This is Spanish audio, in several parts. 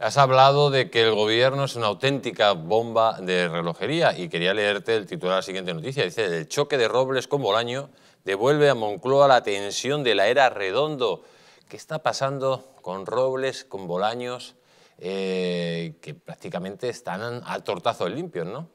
Has hablado de que el gobierno es una auténtica bomba de relojería y quería leerte el titular de la siguiente noticia. Dice, el choque de Robles con Bolaño devuelve a Moncloa la tensión de la era Redondo. ¿Qué está pasando con Robles, con Bolaños, eh, que prácticamente están al tortazo limpios, no?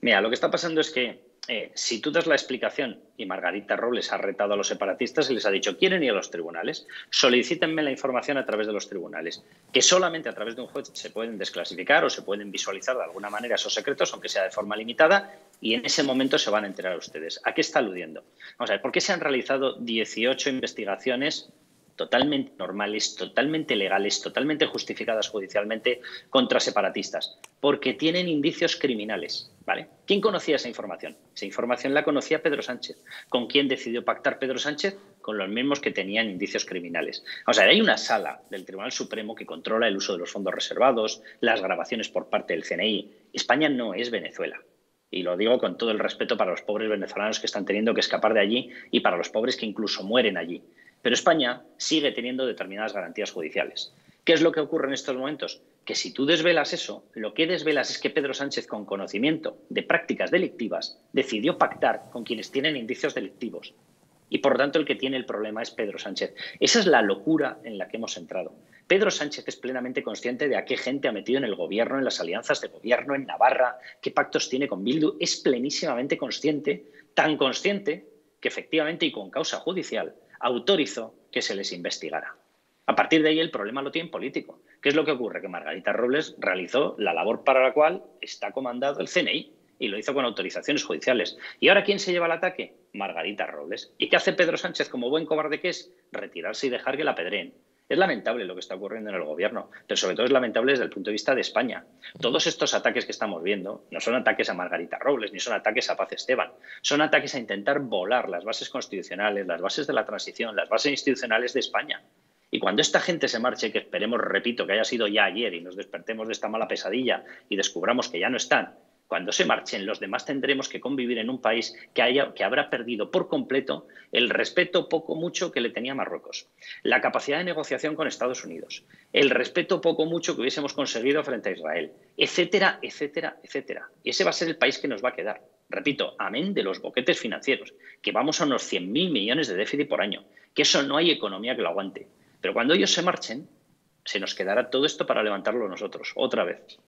Mira, lo que está pasando es que eh, si tú das la explicación y Margarita Robles ha retado a los separatistas y les ha dicho, quieren ir a los tribunales, solicítenme la información a través de los tribunales, que solamente a través de un juez se pueden desclasificar o se pueden visualizar de alguna manera esos secretos, aunque sea de forma limitada, y en ese momento se van a enterar ustedes. ¿A qué está aludiendo? Vamos a ver, ¿por qué se han realizado 18 investigaciones totalmente normales, totalmente legales, totalmente justificadas judicialmente contra separatistas, porque tienen indicios criminales. ¿Vale? ¿Quién conocía esa información? Esa información la conocía Pedro Sánchez. ¿Con quién decidió pactar Pedro Sánchez? Con los mismos que tenían indicios criminales. O sea, hay una sala del Tribunal Supremo que controla el uso de los fondos reservados, las grabaciones por parte del CNI. España no es Venezuela. Y lo digo con todo el respeto para los pobres venezolanos que están teniendo que escapar de allí y para los pobres que incluso mueren allí. Pero España sigue teniendo determinadas garantías judiciales. ¿Qué es lo que ocurre en estos momentos? Que si tú desvelas eso, lo que desvelas es que Pedro Sánchez, con conocimiento de prácticas delictivas, decidió pactar con quienes tienen indicios delictivos. Y por tanto el que tiene el problema es Pedro Sánchez. Esa es la locura en la que hemos entrado. Pedro Sánchez es plenamente consciente de a qué gente ha metido en el gobierno, en las alianzas de gobierno, en Navarra, qué pactos tiene con Bildu. Es plenísimamente consciente, tan consciente que efectivamente y con causa judicial autorizó que se les investigara. A partir de ahí el problema lo tiene político. ¿Qué es lo que ocurre? Que Margarita Robles realizó la labor para la cual está comandado el CNI y lo hizo con autorizaciones judiciales. ¿Y ahora quién se lleva el ataque? Margarita Robles. ¿Y qué hace Pedro Sánchez como buen cobarde que es? Retirarse y dejar que la pedreen. Es lamentable lo que está ocurriendo en el gobierno, pero sobre todo es lamentable desde el punto de vista de España. Todos estos ataques que estamos viendo no son ataques a Margarita Robles ni son ataques a Paz Esteban, son ataques a intentar volar las bases constitucionales, las bases de la transición, las bases institucionales de España. Y cuando esta gente se marche, que esperemos, repito, que haya sido ya ayer y nos despertemos de esta mala pesadilla y descubramos que ya no están, cuando se marchen, los demás tendremos que convivir en un país que, haya, que habrá perdido por completo el respeto poco mucho que le tenía Marruecos, la capacidad de negociación con Estados Unidos, el respeto poco mucho que hubiésemos conseguido frente a Israel, etcétera, etcétera, etcétera. Y ese va a ser el país que nos va a quedar. Repito, amén de los boquetes financieros, que vamos a unos 100.000 millones de déficit por año, que eso no hay economía que lo aguante. Pero cuando ellos se marchen, se nos quedará todo esto para levantarlo nosotros, otra vez.